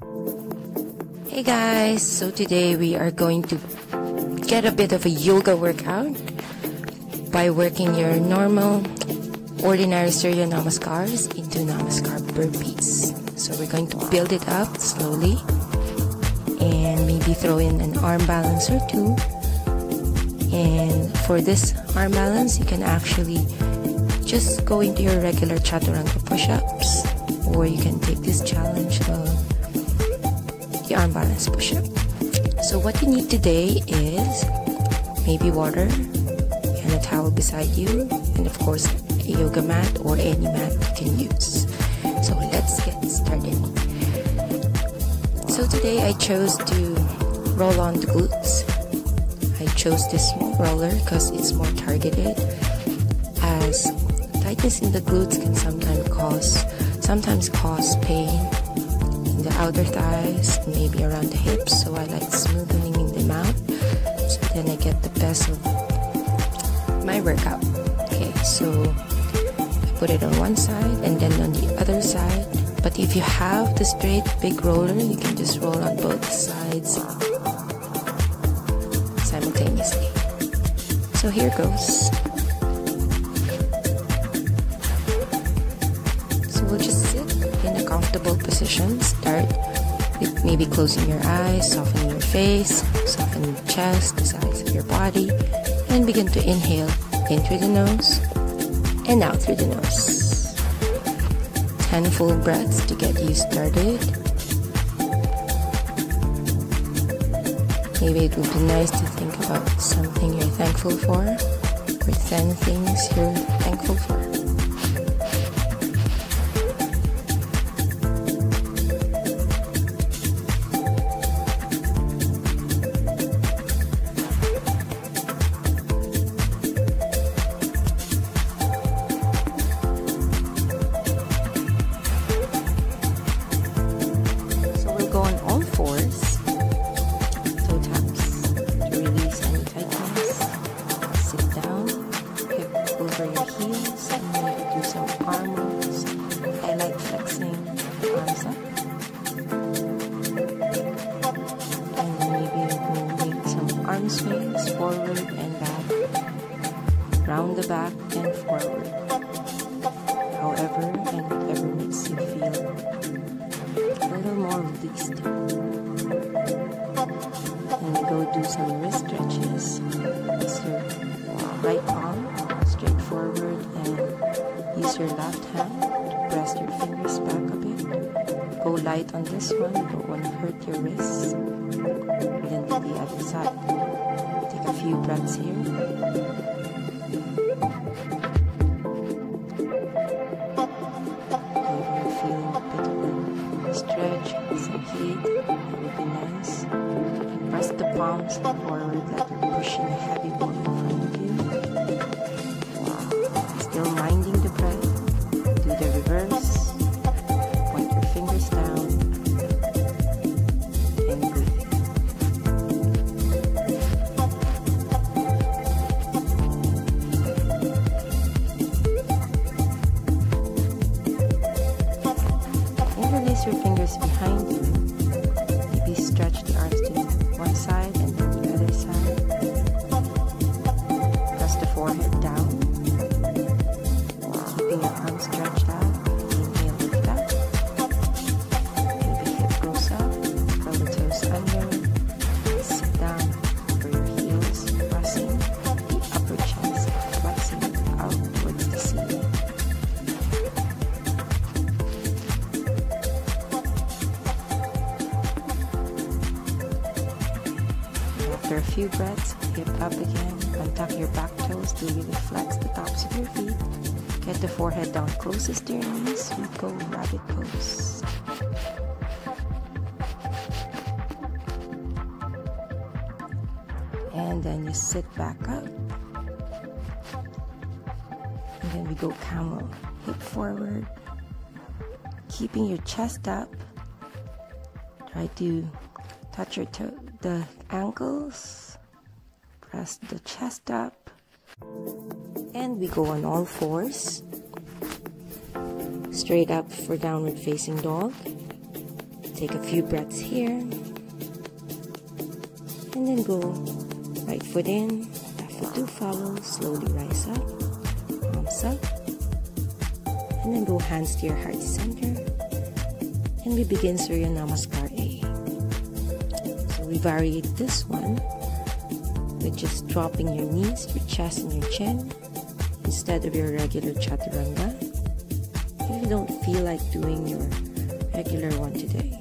Hey guys, so today we are going to get a bit of a yoga workout by working your normal ordinary Surya Namaskars into Namaskar burpees. So we're going to build it up slowly and maybe throw in an arm balance or two. And for this arm balance, you can actually just go into your regular chaturanga push-ups or you can take this challenge arm balance push-up. So what you need today is maybe water and a towel beside you and of course a yoga mat or any mat you can use. So let's get started. So today I chose to roll on the glutes. I chose this small roller because it's more targeted as tightness in the glutes can sometimes cause sometimes cause pain outer thighs, maybe around the hips. So I like smoothing in them out so then I get the best of my workout. Okay, so I put it on one side and then on the other side. But if you have the straight big roller, you can just roll on both sides simultaneously. So here goes. Position. Start with maybe closing your eyes, softening your face, soften your chest, the size of your body, and begin to inhale in through the nose and out through the nose. 10 full breaths to get you started. Maybe it would be nice to think about something you're thankful for, or 10 things you're thankful for. Hand press your fingers back a bit. Go light on this one, don't want to hurt your wrists. Then to the other side. Take a few breaths here. Stretch, some heat, that would be nice. Press the palms few breaths, hip up again, untuck your back toes to really flex the tops of your feet. Get the forehead down closest to your knees. We go rabbit pose. And then you sit back up. And then we go camel. Hip forward. Keeping your chest up. Try to touch your toe, the ankles. Press the chest up. And we go on all fours. Straight up for downward facing dog. take a few breaths here. And then go right foot in, left foot to follow, slowly rise up, arms up. And then go hands to your heart center. And we begin Surya Namaskar A. So we vary this one with just dropping your knees, your chest, and your chin instead of your regular chaturanga. If you don't feel like doing your regular one today,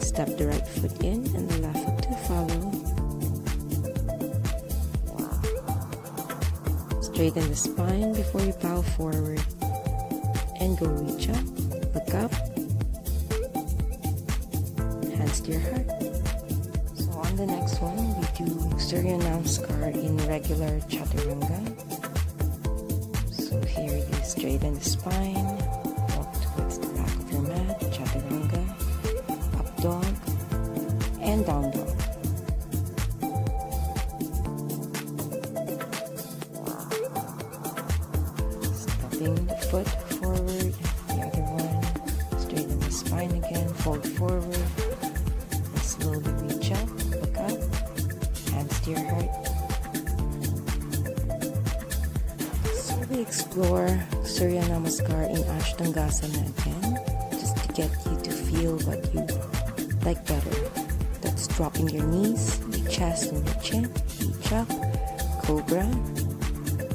step the right foot in and the left foot to follow. Straighten the spine before you bow forward and go reach up, look up, hands to your heart. On the next one, we do Surya Namaskar in regular Chaturanga. So here you straighten the spine, Explore Surya Namaskar in Ashtangasana again, just to get you to feel what you like better. That's dropping your knees, your chest and your chin, reach up, cobra,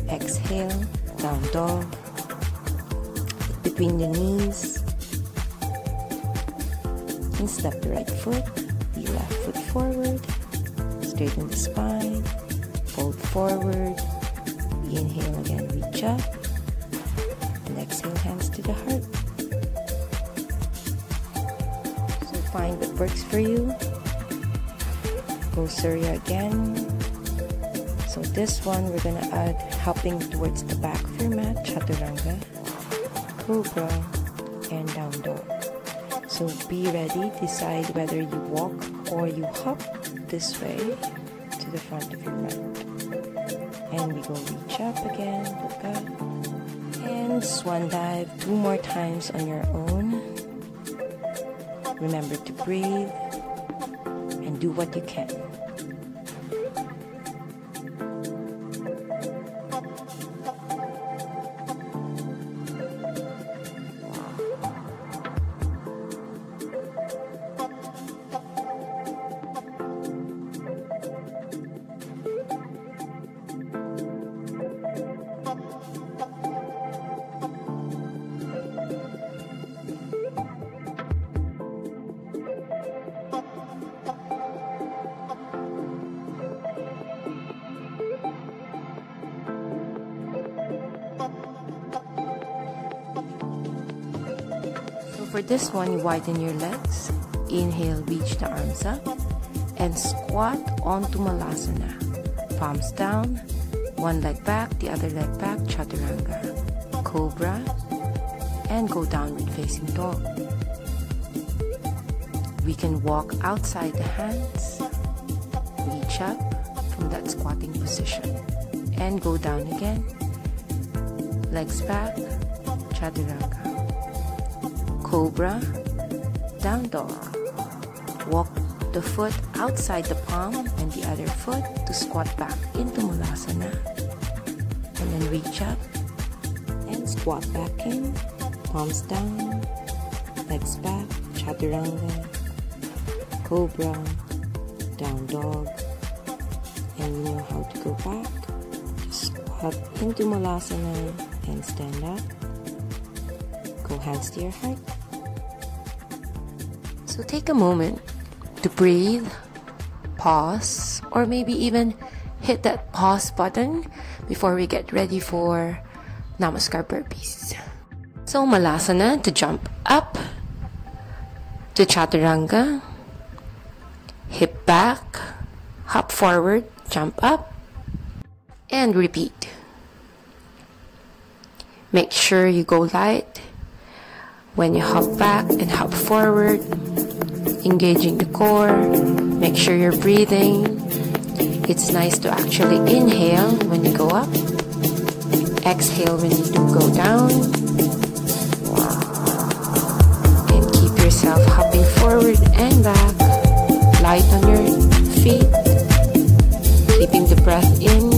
exhale, down dog, between the knees, and step the right foot, the left foot forward, straighten the spine, fold forward, inhale again, reach up, and exhale, hands to the heart. So find what works for you. Go Surya again. So this one we're gonna add hopping towards the back of your mat, Chaturanga, Cobra, and Down Dog. So be ready, decide whether you walk or you hop this way to the front of your mat. And we go reach up again, look up, and swan dive two more times on your own. Remember to breathe and do what you can. For this one, you widen your legs. Inhale, reach the arms up. And squat onto Malasana. Palms down. One leg back, the other leg back, Chaturanga. Cobra. And go downward facing dog. We can walk outside the hands. Reach up from that squatting position. And go down again. Legs back, Chaturanga. Cobra, down dog. Walk the foot outside the palm and the other foot to squat back into Mulasana. And then reach up and squat back in, palms down, legs back, Chaturanga, Cobra, down dog. And you know how to go back. Just squat into Mulasana and stand up. Go hands to your heart. So take a moment to breathe, pause, or maybe even hit that pause button before we get ready for Namaskar burpees. So Malasana to jump up to Chaturanga, hip back, hop forward, jump up, and repeat. Make sure you go light when you hop back and hop forward, engaging the core. Make sure you're breathing. It's nice to actually inhale when you go up, exhale when you go down, and keep yourself hopping forward and back, light on your feet, keeping the breath in.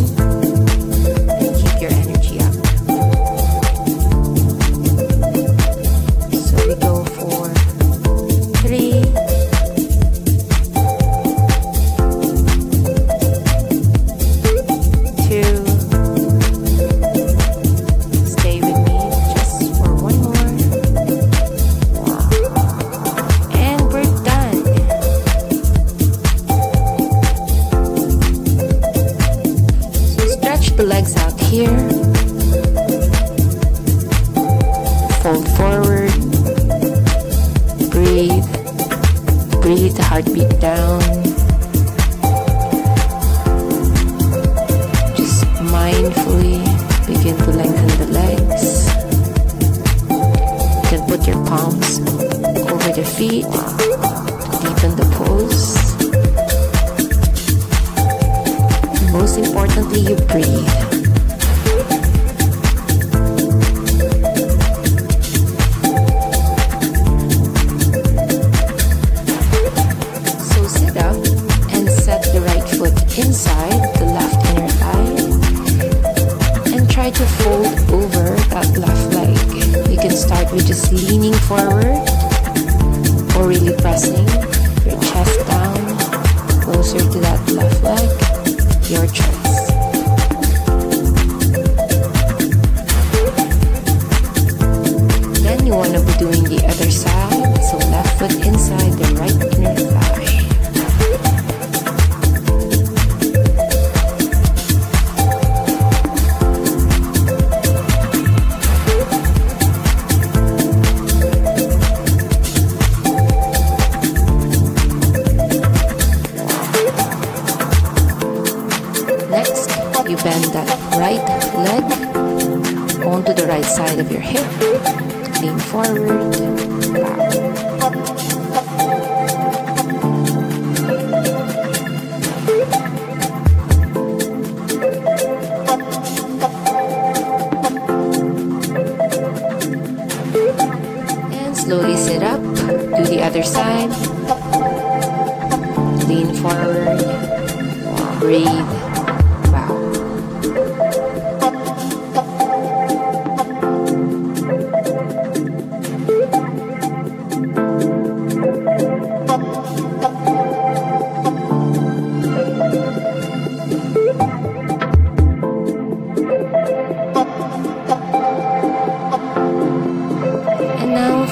Most importantly, you breathe.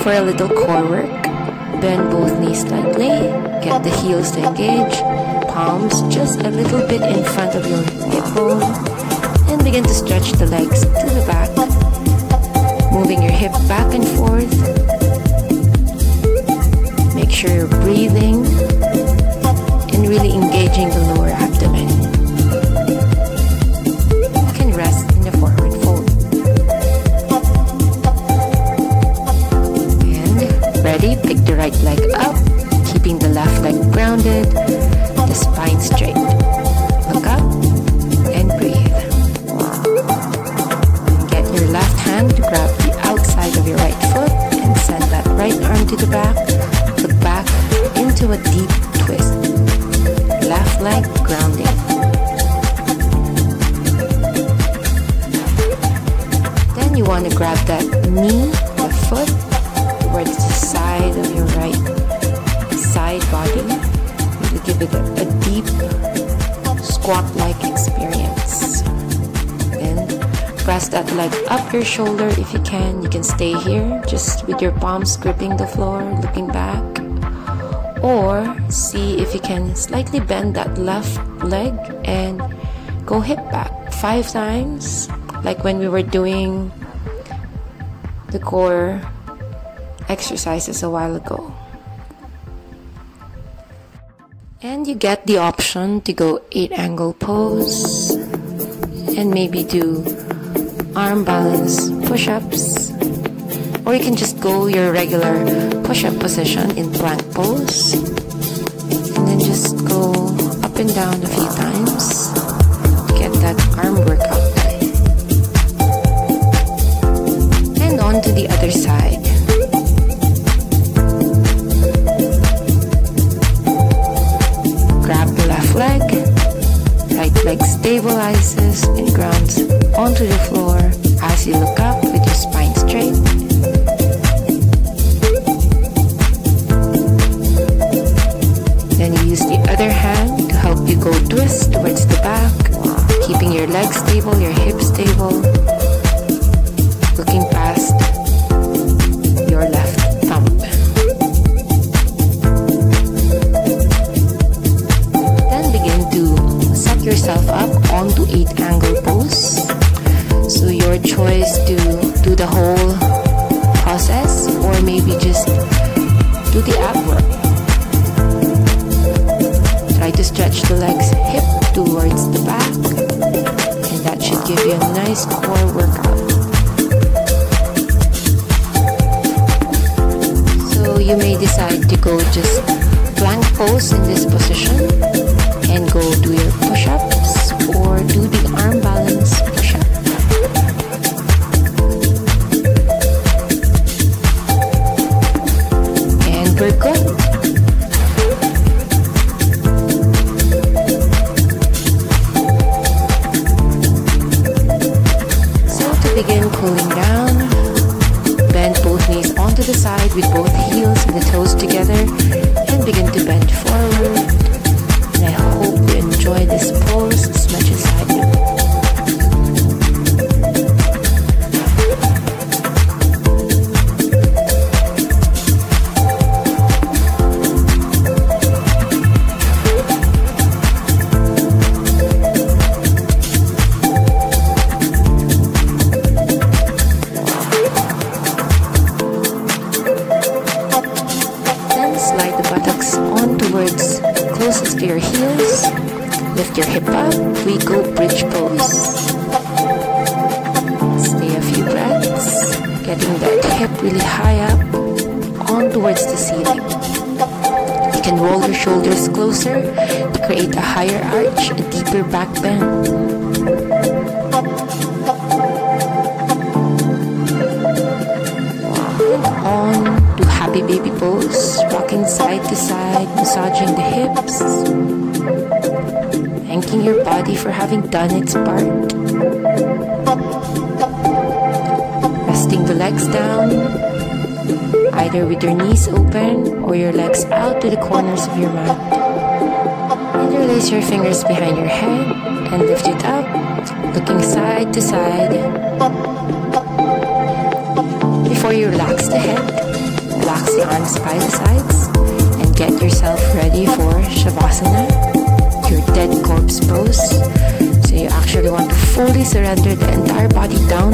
For a little core work. Bend both knees slightly, get the heels to engage, palms just a little bit in front of your hip bone, and begin to stretch the legs to the back, moving your hip back and forth. Make sure you're breathing and really engaging the lower abdomen. Squat-like experience. Then press that leg up your shoulder if you can. You can stay here just with your palms gripping the floor, looking back. Or see if you can slightly bend that left leg and go hip back five times, like when we were doing the core exercises a while ago. And you get the option to go 8 angle pose and maybe do arm balance push ups. Or you can just go your regular push up position in plank pose and then just go up and down a few times to get that arm workout. And on to the other side. Stabilizes and grounds onto the floor as you look up with your spine straight. Then you use the other hand to help you go twist towards the back, keeping your legs stable, your hips stable, is to do the whole process or maybe just do the ab work. Try to stretch the legs hip towards the back and that should give you a nice core workout. So you may decide to go just plank pose in this position and go do your push-ups or do the arm So to begin cooling down, bend both knees onto the side with both your heels. Lift your hip up. We go bridge pose. Stay a few breaths, getting that hip really high up on towards the ceiling. You can roll your shoulders closer to create a higher arch, a deeper back bend. on to happy baby pose, rocking side to side, massaging the hips, body for having done its part. Resting the legs down, either with your knees open or your legs out to the corners of your mat. Interlace your fingers behind your head and lift it up, looking side to side. Before you relax the head, relax the arms by the sides, and get yourself ready for Shavasana, your dead corpse pose. So you actually want to fully surrender the entire body down